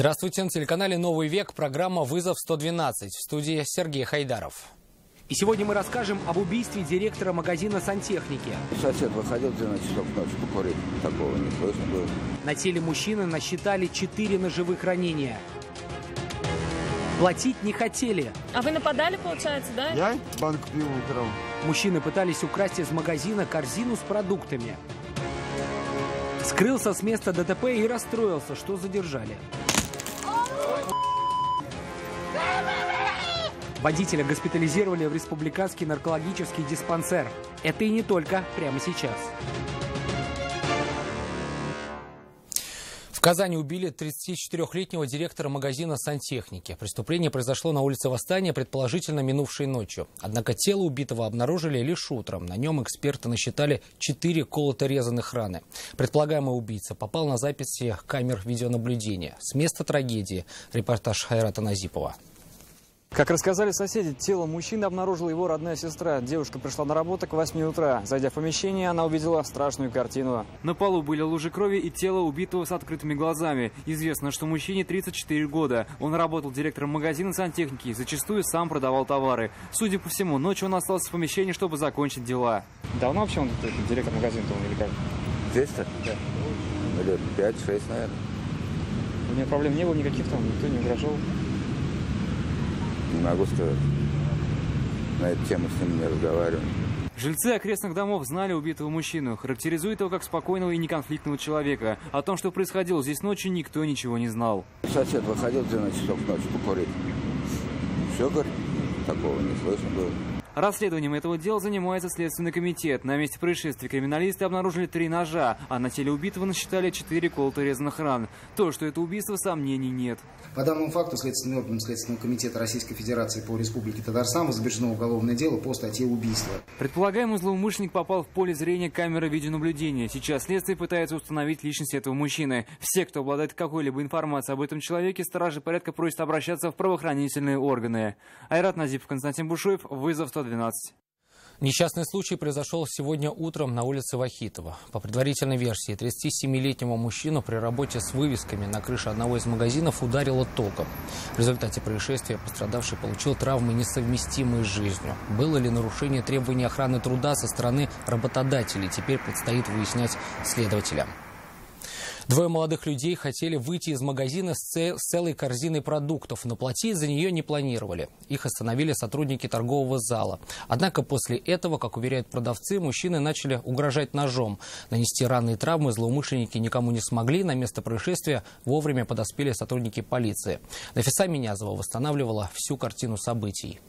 Здравствуйте, на телеканале «Новый век» программа «Вызов 112» в студии Сергей Хайдаров. И сегодня мы расскажем об убийстве директора магазина сантехники. Сосед выходил в 12 часов ночи покурить. Такого не слышно было. На теле мужчины насчитали 4 ножевых ранения. Платить не хотели. А вы нападали, получается, да? Я банку пива украл. Мужчины пытались украсть из магазина корзину с продуктами. Скрылся с места ДТП и расстроился, что задержали. Водителя госпитализировали в республиканский наркологический диспансер. Это и не только прямо сейчас. В Казани убили 34-летнего директора магазина сантехники. Преступление произошло на улице Восстания, предположительно минувшей ночью. Однако тело убитого обнаружили лишь утром. На нем эксперты насчитали 4 колото-резанных раны. Предполагаемый убийца попал на записи камер видеонаблюдения. С места трагедии репортаж Хайрата Назипова. Как рассказали соседи, тело мужчины обнаружила его родная сестра. Девушка пришла на работу к 8 утра. Зайдя в помещение, она увидела страшную картину. На полу были лужи крови и тело убитого с открытыми глазами. Известно, что мужчине 34 года. Он работал директором магазина сантехники и зачастую сам продавал товары. Судя по всему, ночью он остался в помещении, чтобы закончить дела. Давно вообще он директор магазина или как? Здесь-то? Да. Лет 5-6, наверное. У него проблем не было никаких там, никто не угрожал. Не могу сказать. На эту тему с ним не разговариваю. Жильцы окрестных домов знали убитого мужчину, характеризуют его как спокойного и неконфликтного человека. О том, что происходило здесь ночью, никто ничего не знал. Сосед выходил в 12 часов ночи покурить. Все, говорит, такого не слышно было. Расследованием этого дела занимается Следственный комитет. На месте происшествия криминалисты обнаружили три ножа, а на теле убитого насчитали четыре колото-резанных ран. То, что это убийство, сомнений нет. По данному факту Следственным органом Следственного комитета Российской Федерации по Республике Татарстан возбуждено уголовное дело по статье убийства. Предполагаемый злоумышленник попал в поле зрения камеры видеонаблюдения. Сейчас следствие пытается установить личность этого мужчины. Все, кто обладает какой-либо информацией об этом человеке, стражи порядка просят обращаться в правоохранительные органы. Айрат Назипов, Константин Бушуев, вызов 112. Несчастный случай произошел сегодня утром на улице Вахитова. По предварительной версии, 37-летнего мужчину при работе с вывесками на крыше одного из магазинов ударило током. В результате происшествия пострадавший получил травмы, несовместимые с жизнью. Было ли нарушение требований охраны труда со стороны работодателей, теперь предстоит выяснять следователям. Двое молодых людей хотели выйти из магазина с целой корзиной продуктов, но платить за нее не планировали. Их остановили сотрудники торгового зала. Однако после этого, как уверяют продавцы, мужчины начали угрожать ножом. Нанести ранные травмы злоумышленники никому не смогли. На место происшествия вовремя подоспели сотрудники полиции. Нафиса Минязова восстанавливала всю картину событий.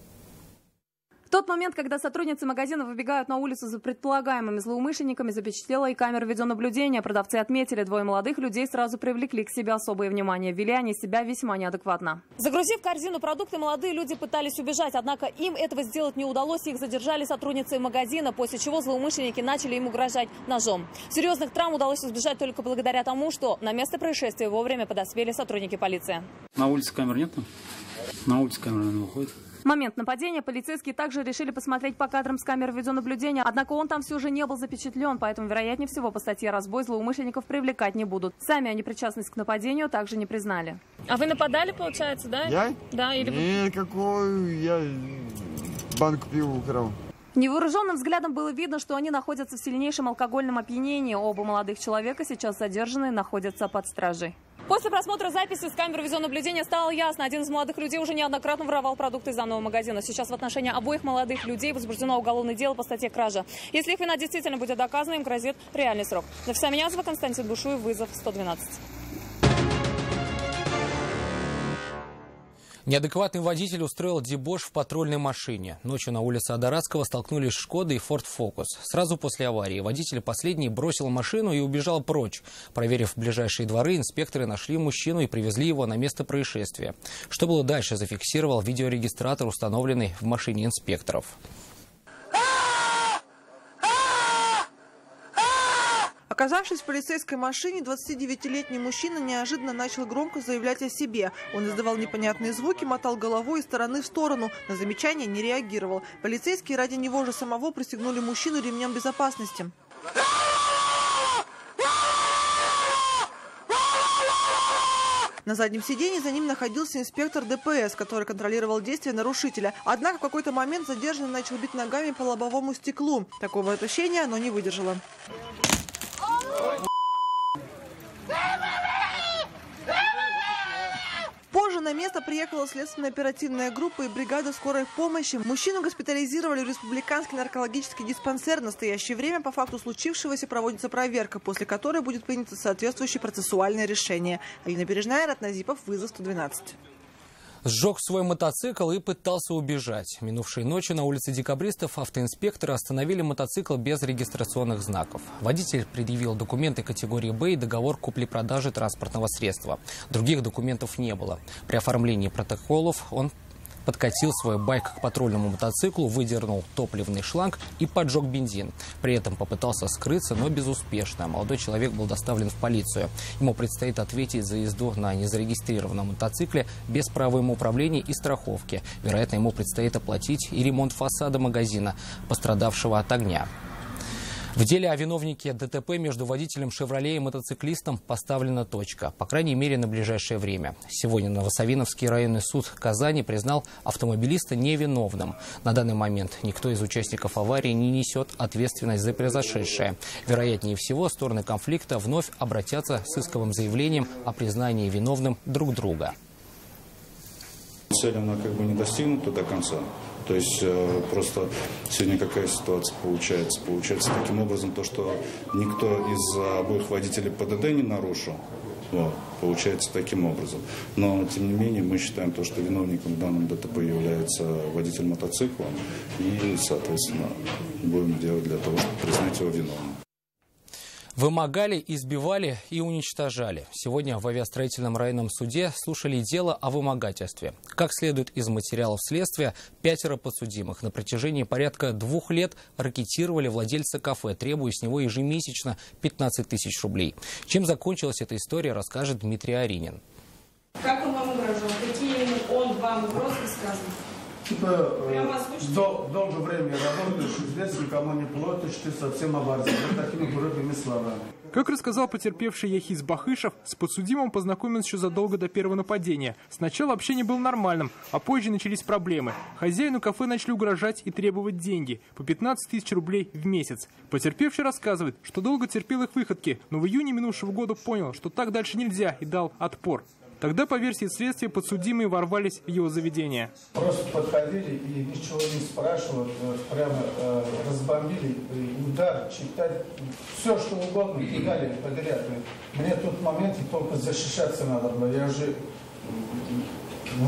В тот момент, когда сотрудницы магазина выбегают на улицу за предполагаемыми злоумышленниками, запечатлела и камера видеонаблюдения. Продавцы отметили, двое молодых людей сразу привлекли к себе особое внимание. Вели они себя весьма неадекватно. Загрузив корзину продукты, молодые люди пытались убежать, однако им этого сделать не удалось. Их задержали сотрудницы магазина, после чего злоумышленники начали им угрожать ножом. Серьезных травм удалось избежать только благодаря тому, что на место происшествия вовремя подоспели сотрудники полиции. На улице камер нет? На улице камера, наверное, выходит. В момент нападения полицейские также решили посмотреть по кадрам с камер видеонаблюдения, однако он там все же не был запечатлен, поэтому, вероятнее всего, по статье «Разбой» злоумышленников привлекать не будут. Сами они причастность к нападению также не признали. А вы нападали, получается, да? Я? Да, или вы... Никакой, я банку пива украл. Невооруженным взглядом было видно, что они находятся в сильнейшем алкогольном опьянении. Оба молодых человека сейчас задержаны находятся под стражей. После просмотра записи с камер видеонаблюдения стало ясно, один из молодых людей уже неоднократно воровал продукты из данного магазина. Сейчас в отношении обоих молодых людей возбуждено уголовное дело по статье кража. Если их вина действительно будет доказана, им грозит реальный срок. Нафиса Минязова, Константин Бушуев, вызов 112. Неадекватный водитель устроил дебош в патрульной машине. Ночью на улице Адарадского столкнулись «Шкода» и «Форд Фокус». Сразу после аварии водитель последний бросил машину и убежал прочь. Проверив ближайшие дворы, инспекторы нашли мужчину и привезли его на место происшествия. Что было дальше, зафиксировал видеорегистратор, установленный в машине инспекторов. Оказавшись в полицейской машине, 29-летний мужчина неожиданно начал громко заявлять о себе. Он издавал непонятные звуки, мотал головой из стороны в сторону. На замечание не реагировал. Полицейские ради него же самого пристегнули мужчину ремнем безопасности. На заднем сиденье за ним находился инспектор ДПС, который контролировал действия нарушителя. Однако в какой-то момент задержанный начал бить ногами по лобовому стеклу. Такого отощения оно не выдержало. Позже на место приехала следственно-оперативная группа и бригада скорой помощи. Мужчину госпитализировали в республиканский наркологический диспансер. В настоящее время по факту случившегося проводится проверка, после которой будет принято соответствующее процессуальное решение. Алина Бережная, Ратназипов, вызов 112 сжег свой мотоцикл и пытался убежать. Минувшей ночью на улице Декабристов автоинспекторы остановили мотоцикл без регистрационных знаков. Водитель предъявил документы категории «Б» и договор купли-продажи транспортного средства. Других документов не было. При оформлении протоколов он подкатил свой байк к патрульному мотоциклу, выдернул топливный шланг и поджег бензин. При этом попытался скрыться, но безуспешно. Молодой человек был доставлен в полицию. Ему предстоит ответить за езду на незарегистрированном мотоцикле без права ему управления и страховки. Вероятно, ему предстоит оплатить и ремонт фасада магазина, пострадавшего от огня. В деле о виновнике ДТП между водителем «Шевроле» и мотоциклистом поставлена точка, по крайней мере, на ближайшее время. Сегодня Новосавиновский районный суд Казани признал автомобилиста невиновным. На данный момент никто из участников аварии не несет ответственность за произошедшее. Вероятнее всего, стороны конфликта вновь обратятся с исковым заявлением о признании виновным друг друга. Цель она как бы не достигнута до конца. То есть э, просто сегодня какая ситуация получается? Получается таким образом то, что никто из обоих водителей ПДД не нарушил. Вот, получается таким образом. Но, тем не менее, мы считаем то, что виновником в данном ДТП является водитель мотоцикла. И, соответственно, будем делать для того, чтобы признать его виновным. Вымогали, избивали и уничтожали. Сегодня в авиастроительном районном суде слушали дело о вымогательстве. Как следует из материалов следствия, пятеро подсудимых на протяжении порядка двух лет ракетировали владельца кафе, требуя с него ежемесячно 15 тысяч рублей. Чем закончилась эта история, расскажет Дмитрий Аринин. Как он вам угрожал? Какие он вам угрозы сказал? Типа, э, дол долгое время работаешь, здесь никому не платишь, ты совсем оборзел. Вот такими грубыми словами. Как рассказал потерпевший Яхис Бахышев, с подсудимым познакомился еще задолго до первого нападения. Сначала общение было нормальным, а позже начались проблемы. Хозяину кафе начали угрожать и требовать деньги – по 15 тысяч рублей в месяц. Потерпевший рассказывает, что долго терпел их выходки, но в июне минувшего года понял, что так дальше нельзя и дал отпор. Тогда, по версии следствия, подсудимые ворвались в его заведение. Просто подходили и ничего не спрашивали, э, прямо э, разбомбили, удар, читать, все что угодно кидали подряд. Мне в тот момент только защищаться надо было, я уже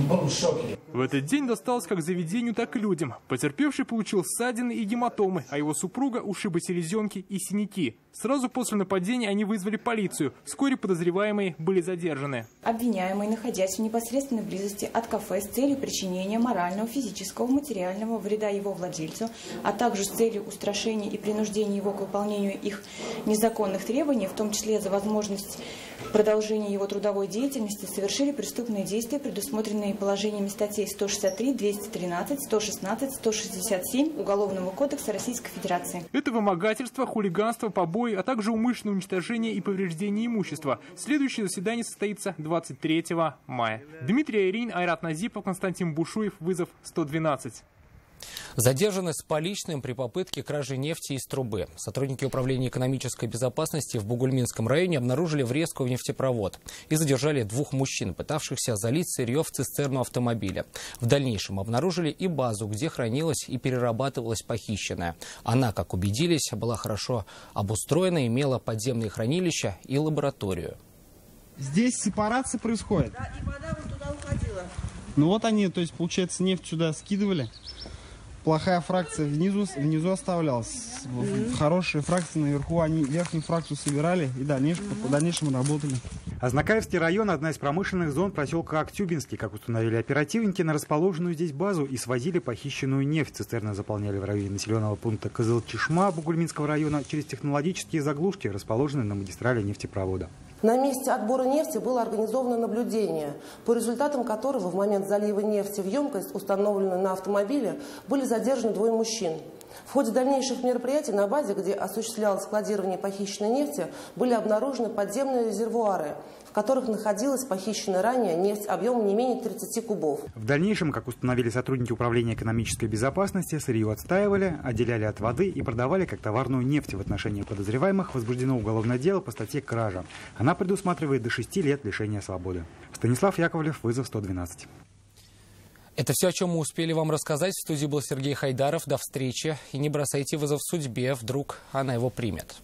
был в шоке. В этот день досталось как заведению, так и людям. Потерпевший получил ссадины и гематомы, а его супруга – ушибы селезенки и синяки. Сразу после нападения они вызвали полицию. Вскоре подозреваемые были задержаны. Обвиняемый, находясь в непосредственной близости от кафе с целью причинения морального, физического, материального вреда его владельцу, а также с целью устрашения и принуждения его к выполнению их незаконных требований, в том числе за возможность продолжения его трудовой деятельности, совершили преступные действия, предусмотренные положениями статей 163, 213, 116, 167 Уголовного кодекса Российской Федерации. Это вымогательство, хулиганство, побои а также умышленное уничтожение и повреждение имущества. Следующее заседание состоится 23 мая. Дмитрий Айрин, Айрат Назипов, Константин Бушуев. Вызов 112. Задержаны с поличным при попытке кражи нефти из трубы. Сотрудники Управления экономической безопасности в Бугульминском районе обнаружили врезку в нефтепровод и задержали двух мужчин, пытавшихся залить сырье в цистерну автомобиля. В дальнейшем обнаружили и базу, где хранилось и перерабатывалось похищенное. Она, как убедились, была хорошо обустроена, имела подземные хранилища и лабораторию. Здесь сепарация происходит? Да, и вода вот туда уходила. Ну вот они, то есть, получается, нефть сюда скидывали плохая фракция внизу, внизу оставлялась. Mm-hmm. Хорошие фракции наверху, они верхнюю фракцию собирали и дальнейшем, mm-hmm. по дальнейшему работали. Азнакаевский район – одна из промышленных зон поселка Актюбинский. Как установили оперативники, на расположенную здесь базу и свозили похищенную нефть. Цистерны заполняли в районе населенного пункта Кызыл-Чешма Бугульминского района через технологические заглушки, расположенные на магистрали нефтепровода. На месте отбора нефти было организовано наблюдение, по результатам которого в момент залива нефти в емкость, установленную на автомобиле, были задержаны двое мужчин. В ходе дальнейших мероприятий на базе, где осуществлялось складирование похищенной нефти, были обнаружены подземные резервуары, в которых находилась похищенная ранее нефть объемом не менее 30 кубов. В дальнейшем, как установили сотрудники Управления экономической безопасности, сырье отстаивали, отделяли от воды и продавали как товарную нефть. В отношении подозреваемых возбуждено уголовное дело по статье «Кража». Она предусматривает до 6 лет лишения свободы. Станислав Яковлев, вызов 112. Это все, о чем мы успели вам рассказать. В студии был Сергей Хайдаров. До встречи. И не бросайте вызов судьбе, вдруг она его примет.